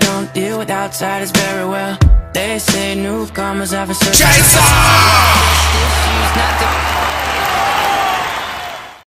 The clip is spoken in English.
Don't deal with outsiders very well. They say newcomers have a certain. To